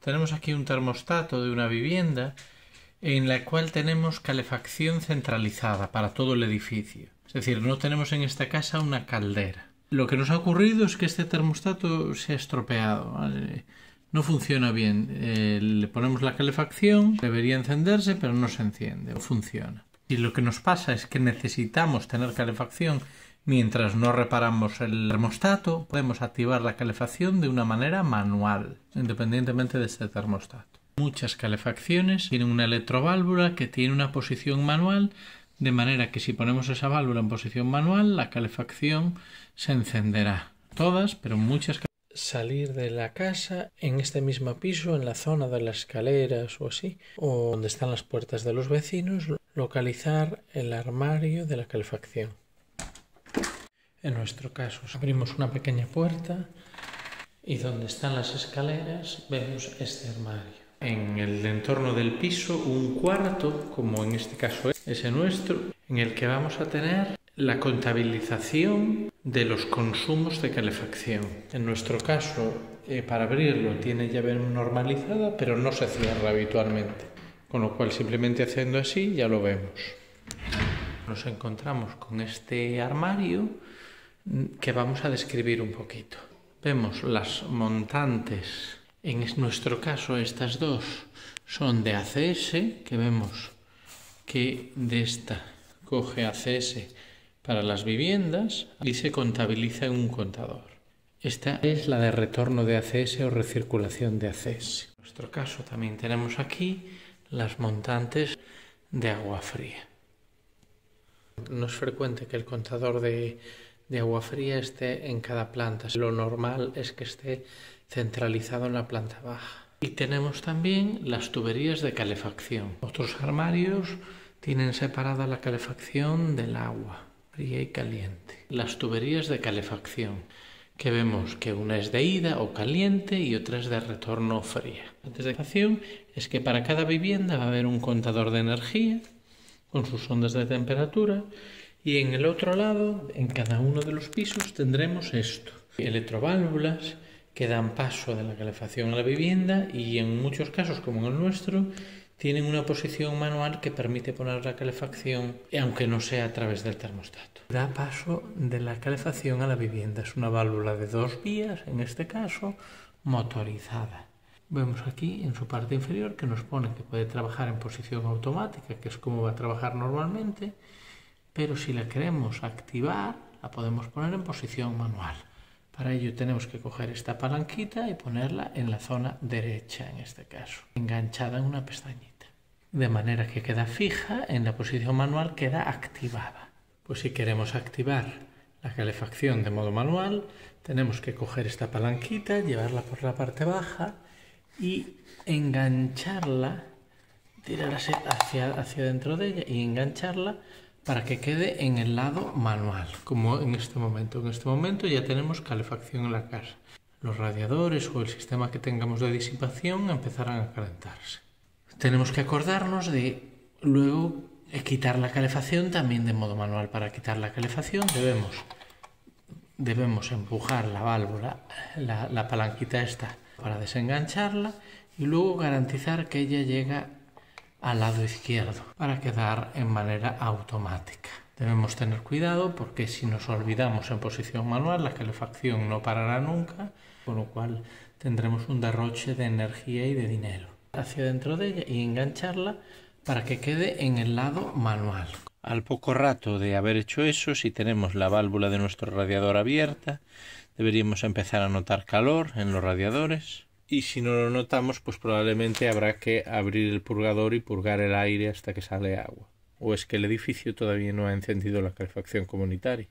Tenemos aquí un termostato de una vivienda en la cual tenemos calefacción centralizada para todo el edificio. Es decir, no tenemos en esta casa una caldera. Lo que nos ha ocurrido es que este termostato se ha estropeado. No funciona bien. Eh, le ponemos la calefacción, debería encenderse, pero no se enciende, no funciona. Y lo que nos pasa es que necesitamos tener calefacción mientras no reparamos el termostato, podemos activar la calefacción de una manera manual, independientemente de este termostato. Muchas calefacciones tienen una electroválvula que tiene una posición manual, de manera que si ponemos esa válvula en posición manual, la calefacción se encenderá. Todas, pero muchas salir de la casa en este mismo piso, en la zona de las escaleras o así, o donde están las puertas de los vecinos, localizar el armario de la calefacción. En nuestro caso, abrimos una pequeña puerta y donde están las escaleras vemos este armario. En el entorno del piso, un cuarto, como en este caso es el nuestro, en el que vamos a tener la contabilización de los consumos de calefacción. En nuestro caso, eh, para abrirlo tiene llave normalizada, pero no se cierra habitualmente, con lo cual simplemente haciendo así ya lo vemos. Nos encontramos con este armario que vamos a describir un poquito. Vemos las montantes, en nuestro caso estas dos son de ACS, que vemos que de esta coge ACS para las viviendas y se contabiliza en un contador. Esta es la de retorno de ACS o recirculación de ACS. En nuestro caso también tenemos aquí las montantes de agua fría. No es frecuente que el contador de de agua fría esté en cada planta. Lo normal es que esté centralizado en la planta baja. Y tenemos también las tuberías de calefacción. Otros armarios tienen separada la calefacción del agua, fría y caliente. Las tuberías de calefacción, que vemos que una es de ida o caliente y otra es de retorno fría. La calefacción es que para cada vivienda va a haber un contador de energía con sus ondas de temperatura y en el otro lado, en cada uno de los pisos, tendremos esto. Electroválvulas que dan paso de la calefacción a la vivienda y en muchos casos, como en el nuestro, tienen una posición manual que permite poner la calefacción, aunque no sea a través del termostato. Da paso de la calefacción a la vivienda. Es una válvula de dos vías, en este caso, motorizada. Vemos aquí en su parte inferior que nos pone que puede trabajar en posición automática, que es como va a trabajar normalmente, pero si la queremos activar, la podemos poner en posición manual. Para ello tenemos que coger esta palanquita y ponerla en la zona derecha, en este caso, enganchada en una pestañita. De manera que queda fija, en la posición manual queda activada. Pues si queremos activar la calefacción de modo manual, tenemos que coger esta palanquita, llevarla por la parte baja y engancharla, tirar hacia, hacia dentro de ella y engancharla para que quede en el lado manual, como en este momento. En este momento ya tenemos calefacción en la casa. Los radiadores o el sistema que tengamos de disipación empezarán a calentarse. Tenemos que acordarnos de luego quitar la calefacción también de modo manual. Para quitar la calefacción debemos, debemos empujar la válvula, la, la palanquita esta, para desengancharla y luego garantizar que ella llega al lado izquierdo para quedar en manera automática. Debemos tener cuidado porque si nos olvidamos en posición manual la calefacción no parará nunca, con lo cual tendremos un derroche de energía y de dinero. Hacia dentro de ella y engancharla para que quede en el lado manual. Al poco rato de haber hecho eso, si tenemos la válvula de nuestro radiador abierta, deberíamos empezar a notar calor en los radiadores y si no lo notamos, pues probablemente habrá que abrir el purgador y purgar el aire hasta que sale agua. O es que el edificio todavía no ha encendido la calefacción comunitaria.